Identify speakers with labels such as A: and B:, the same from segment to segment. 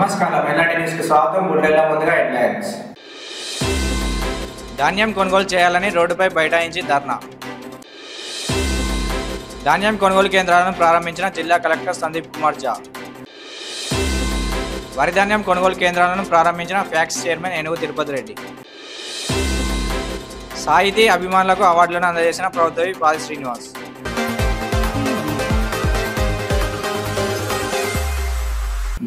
A: నమస్కారం. ఎల్లాడి న్యూస్కి స్వాగతం. గుండెల్లో ముందుగా హెడ్లైన్స్.
B: ధాన్యం కొనుగోలు చేయాలని రోడ్డుపై బైఠాయించి ధర్నా. ధాన్యం కొనుగోలు కేంద్రాలను ప్రారంభించిన జిల్లా కలెక్టర్ సందీప్ కుమార్ జా. వరి ధాన్యం కొనుగోలు కేంద్రాలను ప్రారంభించిన ఫ్యాక్స్ చైర్మన్ ఏనుగు తిరుపతి రెడ్డి. సాహితీ అభిమానులకు అవార్డులను అందజేసిన ప్రభుత్వ పాది శ్రీనివాస్.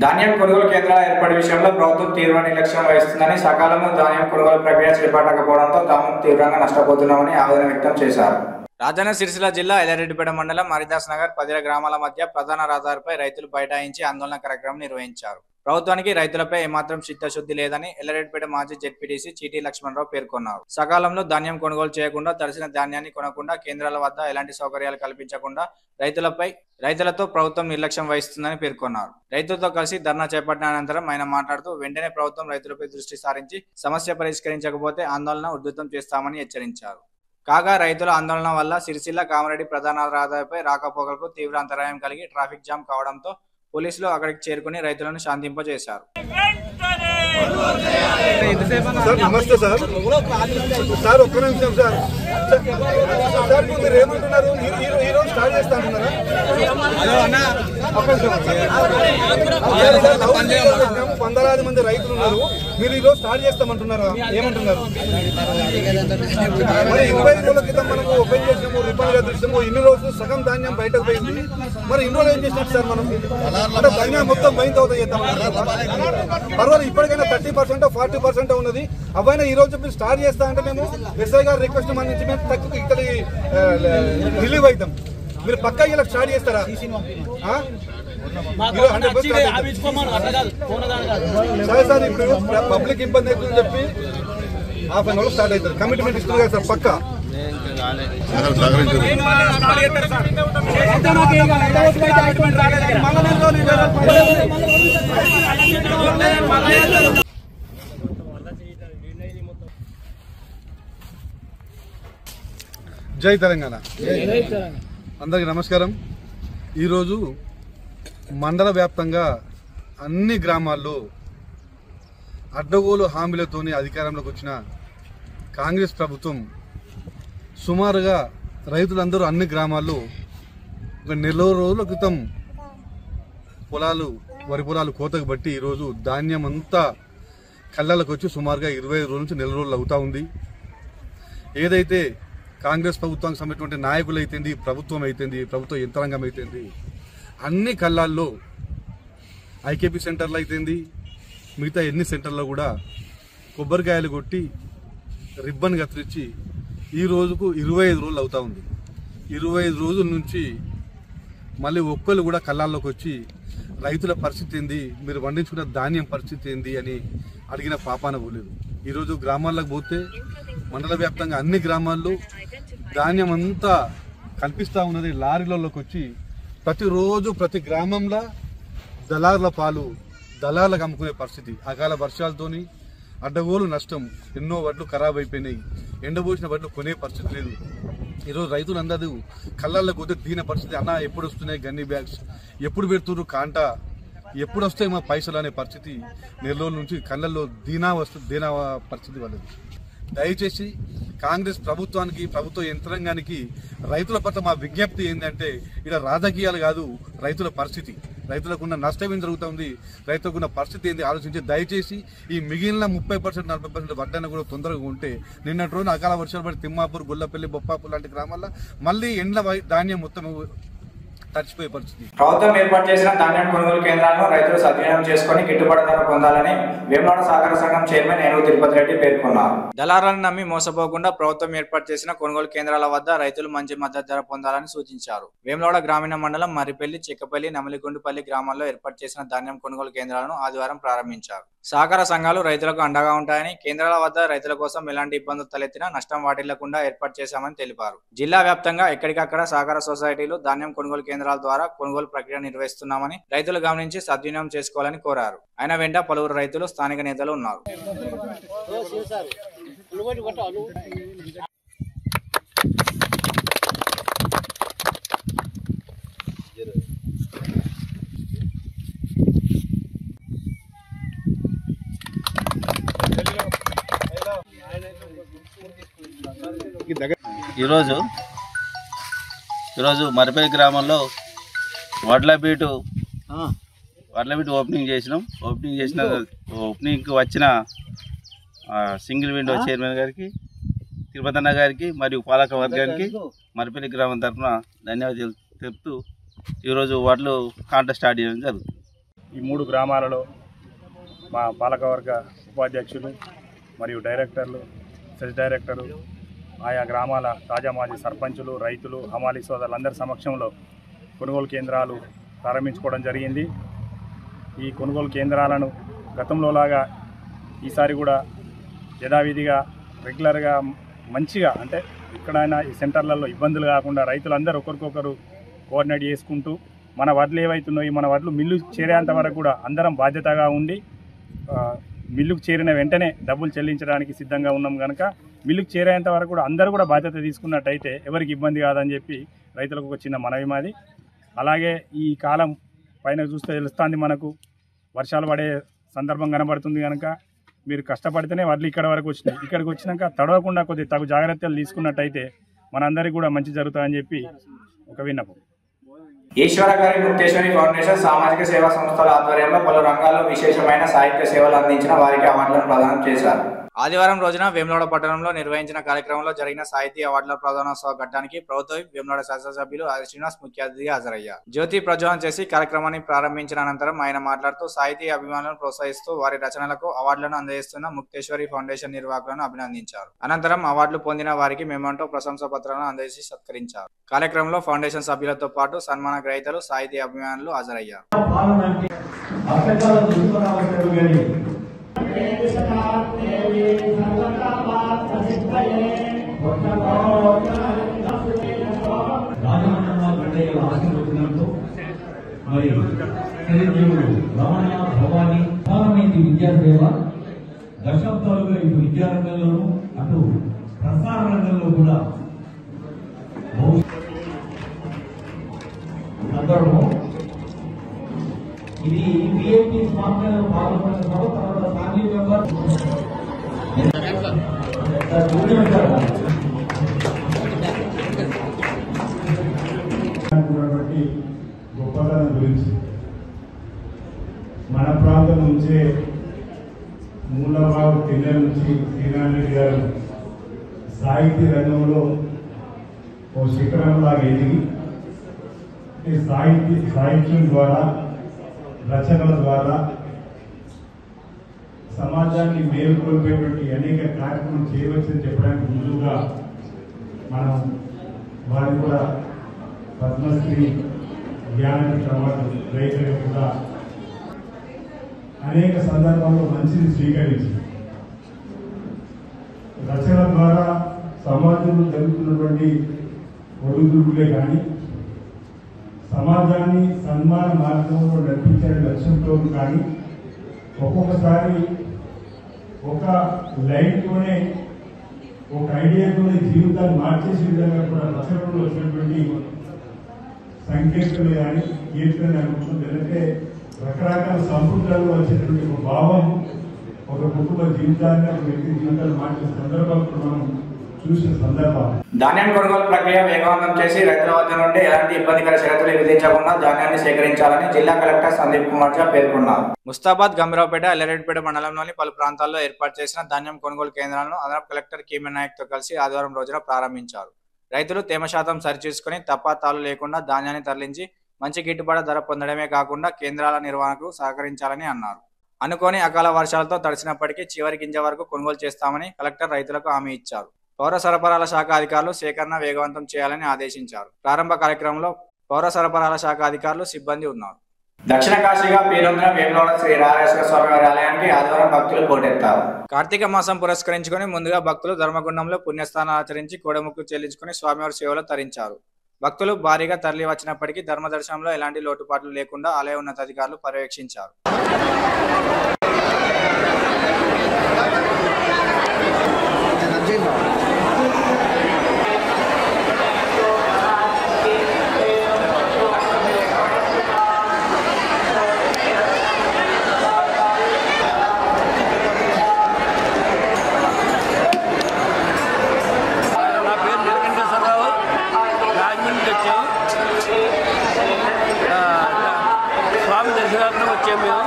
A: ధాన్యం కొనుగోలు కేంద్రాల ఏర్పాటు విషయంలో ప్రభుత్వం తీవ్ర నిర్లక్ష్యం వహిస్తుందని సకాలంలో ధాన్యం కొనుగోలు ప్రక్రియ చేపట్టకపోవడంతో తాము తీవ్రంగా నష్టపోతున్నామని ఆవేదన వ్యక్తం చేశారు.
B: రాజన్న సిరిసిల్ల జిల్లా ఎల్లారెడ్డిపేట మండలం హరిదాస్ నగర్ పదిల గ్రామాల మధ్య ప్రధాన రహదారిపై రైతులు బైఠాయించి ఆందోళన కార్యక్రమం నిర్వహించారు. ప్రభుత్వానికి రైతులపై ఏమాత్రం చిత్తశుద్ధి లేదని ఎల్లరెడ్డిపేట మాజీ జెడ్పీటీసీ చీటీ లక్ష్మణరావు పేర్కొన్నారు. సకాలంలో ధాన్యం కొనుగోలు చేయకుండా తడిసిన ధాన్యాన్ని కొనకుండా కేంద్రాల వద్ద ఎలాంటి సౌకర్యాలు కల్పించకుండా రైతులపై రైతులతో ప్రభుత్వం నిర్లక్ష్యం వహిస్తుందని పేర్కొన్నారు. రైతులతో కలిసి ధర్నా చేపట్టిన అనంతరం ఆయన మాట్లాడుతూ వెంటనే ప్రభుత్వం రైతులపై దృష్టి సారించి సమస్య పరిష్కరించకపోతే ఆందోళన ఉధృతం చేస్తామని హెచ్చరించారు. కాగా రైతుల ఆందోళన వల్ల సిరిసిల్ల కామరెడ్డి ప్రధాన రహదారిపై రాకపోకలకు తీవ్ర అంతరాయం కలిగి ట్రాఫిక్ జామ్ కావడంతో పోలీసులు అక్కడికి చేరుకుని రైతులను శాంతింపజేశారు.
C: సార్ నమస్తే సార్. సార్ ఒక్క నిమిషం సార్. సార్ ఇప్పుడు మీరు ఏమంటున్నారు? ఈ రోజు స్టార్ట్ చేస్తా అంటున్నారా? వందలాది మంది రైతులు ఉన్నారు. మీరు ఈరోజు స్టార్ట్ చేస్తామంటున్నారా? ఏమంటున్నారు? మరి ఇరవై రోజుల క్రితం మనకు ఓపెన్ చేసినాము రిపన్గా ఇన్ని రోజులు సగం ధాన్యం బయటకు పోయింది. మరి ఇన్ని రోజులు ఏం చేసినట్టు సార్ మనం? అంటే ధాన్యం మొత్తం బయట అవుతాయి చేద్దాం పర్వాలేదు ఇప్పటికైనా థర్టీ పర్సెంట్ ఫార్టీ పర్సెంట్ ఉన్నది. అవైనా ఈ రోజు మీరు స్టార్ట్ చేస్తా అంటే మేము ఎస్ఐ గారు రిక్వెస్ట్ మన నుంచి మేము తక్కువ ఇక్కడ రిలీవ్ అవుతాం. మీరు పక్కా ఇలా స్టార్ట్ చేస్తారా? ఆ? ఇరవై- 100% start చేస్తాం. సరే సార్ ఇప్పుడు పబ్లిక్ ఇబ్బంది అవుతుందని చెప్పి హాఫ్ అన్ అవర్ స్టార్ట్ అవుతుంది. కమిట్మెంట్ ఇస్తుంది కదా సార్ పక్కా? జై తెలంగాణ. అందరికీ నమస్కారం. ఈరోజు మండల వ్యాప్తంగా అన్ని గ్రామాల్లో అడ్డగోలు హామీలతోని అధికారంలోకి వచ్చిన కాంగ్రెస్ ప్రభుత్వం సుమారుగా రైతులందరూ అన్ని గ్రామాల్లో ఒక నెల రోజుల క్రితం పొలాలు వరి పొలాలు కోతకు బట్టి ఈరోజు ధాన్యం అంతా కళ్ళలకు వచ్చి సుమారుగా ఇరవై రోజుల నుంచి నెల రోజులు అవుతా ఉంది. ఏదైతే కాంగ్రెస్ ప్రభుత్వానికి సంబంధించిన నాయకులు అయితేంది ప్రభుత్వం అయితేంది ప్రభుత్వ యంత్రాంగం అయితేంది అన్ని కళ్ళాల్లో ఐకేపీ సెంటర్లు అయితేంది మిగతా ఎన్ని సెంటర్లో కూడా కొబ్బరికాయలు కొట్టి రిబ్బన్ కత్తిరించి ఈ రోజుకు ఇరవై ఐదు రోజులు అవుతా ఉంది. ఇరవై ఐదు రోజుల నుంచి మళ్ళీ ఒక్కరు కూడా కళ్ళాల్లోకి వచ్చి రైతుల పరిస్థితి ఏంది మీరు పండించుకున్న ధాన్యం పరిస్థితి ఏంది అని అడిగిన పాపాన పోలేదు. ఈరోజు గ్రామాలకు పోతే మండల వ్యాప్తంగా అన్ని గ్రామాల్లో ధాన్యం అంతా కనిపిస్తూ ఉన్నది లారీలలోకి వచ్చి ప్రతిరోజు ప్రతి గ్రామంలో దళారుల పాలు దళారులకు అమ్ముకునే పరిస్థితి. అకాల వర్షాలతోని అడ్డగోలు నష్టం. ఎన్నో వడ్లు ఖరాబ్ అయిపోయినాయి. ఎండబోసిన వడ్లు కొనే పరిస్థితి లేదు. ఈరోజు రైతులందరూ కళ్ళల్లో కొద్దిగా దీన పరిస్థితి అన్న ఎప్పుడు వస్తున్నాయి? గన్ని బ్యాగ్స్ ఎప్పుడు పెడుతున్నారు కాంట ఎప్పుడు వస్తాయి మా పైసలు అనే పరిస్థితి నెల్లూరు నుంచి కళ్ళల్లో దీనా వస్తు దీనా పరిస్థితి వాళ్ళది. దయచేసి కాంగ్రెస్ ప్రభుత్వానికి ప్రభుత్వ యంత్రాంగానికి రైతుల పట్ల మా విజ్ఞప్తి ఏంటంటే ఇలా రాజకీయాలు కాదు రైతుల పరిస్థితి. రైతులకున్న నష్టం ఏం జరుగుతుంది రైతులకున్న పరిస్థితి ఏంది ఆలోచించి దయచేసి ఈ మిగిలిన ముప్పై పర్సెంట్ నలభై పర్సెంట్ వడ్డాన్ని కూడా తొందరగా ఉంటే నిన్నటి రోజున అకాల వర్షాలు పడి తిమ్మాపూర్ గుల్లపల్లి బొప్పాపూర్ లాంటి గ్రామాల్లో మళ్ళీ ఎండ్ల వై- ధాన్యం మొత్తం తడిచిపోయే పరిస్థితి.
A: ప్రభుత్వం ఏర్పాటు చేసిన ధాన్యం కొనుగోలు కేంద్రాలను రైతులు సద్వినియోగం చేసుకుని గిట్టుబాటు ధర పొందాలని వేమనాడ సహకార సంఘం చైర్మన్ ఏనుగు తిరుపతి రెడ్డి పేర్కొన్నారు.
B: దళారాలను నమ్మి మోసపోకుండా ప్రభుత్వం ఏర్పాటు చేసిన కొనుగోలు కేంద్రాల వద్ద రైతులు మంచి మద్దతు ధర పొందాలని సూచించారు. వేములవాడ గ్రామీణ మండలం మర్రిపల్లి చిక్కపల్లి నమలిగుండుపల్లి గ్రామాల్లో ఏర్పాటు చేసిన ధాన్యం కొనుగోలు కేంద్రాలను ఆదివారం ప్రారంభించారు. సహకార సంఘాలు రైతులకు అండగా ఉంటాయని కేంద్రాల వద్ద రైతుల కోసం ఎలాంటి ఇబ్బందులు తలెత్తినా నష్టం వాటిల్లకుండా ఏర్పాటు చేశామని తెలిపారు. జిల్లా వ్యాప్తంగా ఎక్కడికక్కడ సహకార సొసైటీలు ధాన్యం కొనుగోలు కేంద్రాల ద్వారా కొనుగోలు ప్రక్రియ నిర్వహిస్తున్నామని రైతులు గమనించి సద్వినియోగం చేసుకోవాలని కోరారు. ఆయన వెంట పలువురు రైతులు స్థానిక నేతలు ఉన్నారు.
D: ఈరోజు ఈరోజు మరిపల్లి గ్రామంలో వడ్లబీటు వడ్లబీటు ఓపెనింగ్ చేసినాం. ఓపెనింగ్ చేసిన ఓపెనింగ్కి వచ్చిన సింగిల్ విండో చైర్మన్ గారికి తిరుపతి అన్న గారికి మరియు పాలక వర్గానికి మరిపల్లి గ్రామం తరఫున ధన్యవాదాలు తెలుపుతూ ఈరోజు వడ్లు కాంట స్టార్ట్ చేయడం జరుగుతుంది.
E: ఈ మూడు గ్రామాలలో మా పాలకవర్గ ఉపాధ్యక్షులు మరియు డైరెక్టర్లు సెస్ డైరెక్టరు ఆయా గ్రామాల తాజా మాజీ సర్పంచులు రైతులు హమాలీ సోదరులందరి సమక్షంలో కొనుగోలు కేంద్రాలు ప్రారంభించుకోవడం జరిగింది. ఈ కొనుగోలు కేంద్రాలను గతంలోలాగా ఈసారి కూడా యథావిధిగా రెగ్యులర్గా మంచిగా అంటే ఎక్కడైనా ఈ సెంటర్లలో ఇబ్బందులు కాకుండా రైతులందరూ ఒకరికొకరు కోఆర్డినేట్ చేసుకుంటూ మన వడ్లు ఏవైతున్నాయి మన వడ్లు మిల్లు చేరేంత వరకు కూడా అందరం బాధ్యతగా ఉండి మిల్లుకు చేరిన వెంటనే డబ్బులు చెల్లించడానికి సిద్ధంగా ఉన్నాం కనుక మిల్లుకు చేరేంత వరకు కూడా అందరూ కూడా బాధ్యత తీసుకున్నట్టయితే ఎవరికి ఇబ్బంది కాదని చెప్పి రైతులకు ఒక చిన్న మనవి మాది. అలాగే ఈ కాలం పైన చూస్తే తెలుస్తుంది మనకు వర్షాలు పడే సందర్భం కనబడుతుంది కనుక మీరు కష్టపడితేనే వడ్లు ఇక్కడ వరకు వచ్చినాయి. ఇక్కడికి వచ్చినాక తడవకుండా కొద్ది తగు జాగ్రత్తలు తీసుకున్నట్టయితే మనందరికీ కూడా మంచి జరుగుతుందని చెప్పి ఒక విన్నపం.
A: ఈశ్వర గారి ముక్తేశ్వరి ఫౌండేషన్ సామాజిక సేవా సంస్థల ఆధ్వర్యంలో పలు రంగాల్లో విశేషమైన సాహిత్య సేవలు అందించిన వారికి అవార్డులను ప్రదానం చేశారు.
B: ఆదివారం రోజున వేములవాడ పట్టణంలో నిర్వహించిన కార్యక్రమంలో జరిగిన సాహితీ అవార్డుల ప్రధానోత్సవ ఘట్టానికి ప్రభుత్వ వేములవాడ శాసనసభ్యులు ఆది శ్రీనివాస్ ముఖ్య అతిథిగా హాజరయ్యారు. జ్యోతి ప్రజ్వలన చేసి కార్యక్రమాన్ని ప్రారంభించిన అనంతరం ఆయన మాట్లాడుతూ సాహితీ అభిమానులను ప్రోత్సహిస్తూ వారి రచనలకు అవార్డులను అందజేస్తున్న ముక్తేశ్వరి ఫౌండేషన్ నిర్వాహకులను అభినందించారు. అనంతరం అవార్డులు పొందిన వారికి మెమంటో ప్రశంసా పత్రాలను అందజేసి సత్కరించారు. కార్యక్రమంలో ఫౌండేషన్ సభ్యులతో పాటు సన్మాన గ్రహీతలు సాహితీ అభిమానులు హాజరయ్యారు.
F: మరి చిరంజీవులు రమణ భవాని ప్రధానమైంది విద్యాసేవ దశాబ్దాలుగా ఇటు విద్యారంగంలోనూ అటు ప్రసార రంగంలో కూడా సందర్భం ఇది బిఎంపీ మాత్రమే పాల్గొన్న సభ తర్వాత ఫ్యామిలీ మెంబర్
G: నుంచే మూలబాబు పిల్లల నుంచి శ్రీనారాయణ గారు సాహిత్య రంగంలో ఓ శిఖరంలాగా ఎదిగి ఈ సాహిత్య సాహిత్యం ద్వారా రచనల ద్వారా సమాజాన్ని మేలుకొల్పేటువంటి అనేక కార్యక్రమం చేయవచ్చని చెప్పడానికి ముందుగా మనం వారి కూడా పద్మశ్రీ జ్ఞానం తర్వాత రైతులకు కూడా అనేక సందర్భాల్లో మంచిని స్వీకరించి రచన ద్వారా సమాజంలో జరుగుతున్నటువంటి ఒడుదుడుకులే కానీ సమాజాన్ని సన్మాన మార్గంలో నడిపించే లక్ష్యంతో కానీ ఒక్కొక్కసారి ఒక లైన్తోనే ఒక ఐడియాతోనే జీవితాన్ని మార్చేసే విధంగా కూడా రచనలో వచ్చినటువంటి సంకేతాలు కానీ కీర్తన అనుకుంటుంది ఎందుకంటే రకరకాల సంస్కృతాలు వచ్చేటువంటి ఒక భావం ఒక కుటుంబ జీవితాన్ని ఒక వ్యక్తి జీవితాలు మార్చే సందర్భాలు మనం చూసిన సందర్భాలు
A: ధాన్యం కొనుగోలు ప్రక్రియ వేగవంతం చేసి రైతుల వద్ద నుండి ఎలాంటి ఇబ్బందికర షరతులు విధించకుండా ధాన్యాన్ని సేకరించాలని జిల్లా కలెక్టర్ సందీప్ కుమార్ జా పేర్కొన్నారు.
B: ముస్తాబాద్ గంభీరావుపేట ఎల్లారెడ్డిపేట మండలంలోని పలు ప్రాంతాల్లో ఏర్పాటు చేసిన ధాన్యం కొనుగోలు కేంద్రాలను అదనపు కలెక్టర్ కీమెన్ నాయక్తో కలిసి ఆదివారం రోజున ప్రారంభించారు. రైతులు తేమ శాతం సరిచూసుకుని తప్ప తాలు లేకుండా ధాన్యాన్ని తరలించి మంచి గిట్టుబాటు ధర పొందడమే కాకుండా కేంద్రాల నిర్వహణకు సహకరించాలని అన్నారు. అనుకోని అకాల వర్షాలతో తడిసినప్పటికీ చివరి గింజ వరకు కొనుగోలు చేస్తామని కలెక్టర్ రైతులకు హామీ ఇచ్చారు. పౌర సరఫరాల శాఖ అధికారులు సేకరణ వేగవంతం చేయాలని ఆదేశించారు. ప్రారంభ కార్యక్రమంలో పౌర సరఫరాల శాఖ అధికారులు సిబ్బంది ఉన్నారు.
A: దక్షిణ కాశీగా పేరొందిన వేములవాడ శ్రీ రాజేశ్వర స్వామి వారి ఆలయానికి ఆదివారం భక్తులు పోటెత్తారు
B: కార్తీక మాసం పురస్కరించుకొని ముందుగా భక్తులు ధర్మగుండంలో పుణ్యస్థానాలు ఆచరించి కోడముక్కు చెల్లించుకుని స్వామివారి సేవలో తరించారు. భక్తులు భారీగా తరలి వచ్చినప్పటికీ ధర్మదర్శనంలో ఎలాంటి లోటుపాట్లు లేకుండా ఆలయ ఉన్నతాధికారులు పర్యవేక్షించారు.
H: మేము.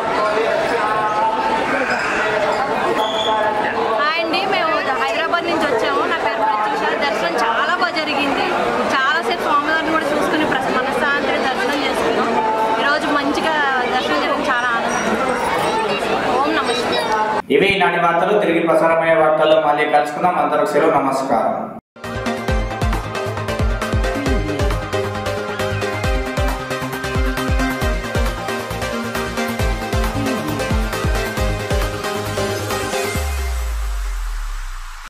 H: హాయ్ అండి మేము హైదరాబాద్ నుంచి వచ్చాము. నా పేరు దర్శనం చాలా బాగా జరిగింది. స్వామివారిని కూడా చూసుకుని దర్శనం ఈరోజు మంచిగా దర్శనం చాలా ఆనందం ఓం
B: ఇవి ఇలాంటి వార్తలు. తిరిగి ప్రసారమయ్యే వార్తల్లో మళ్ళీ కలుసుకున్నాం అందరూ సెలవు నమస్కారం.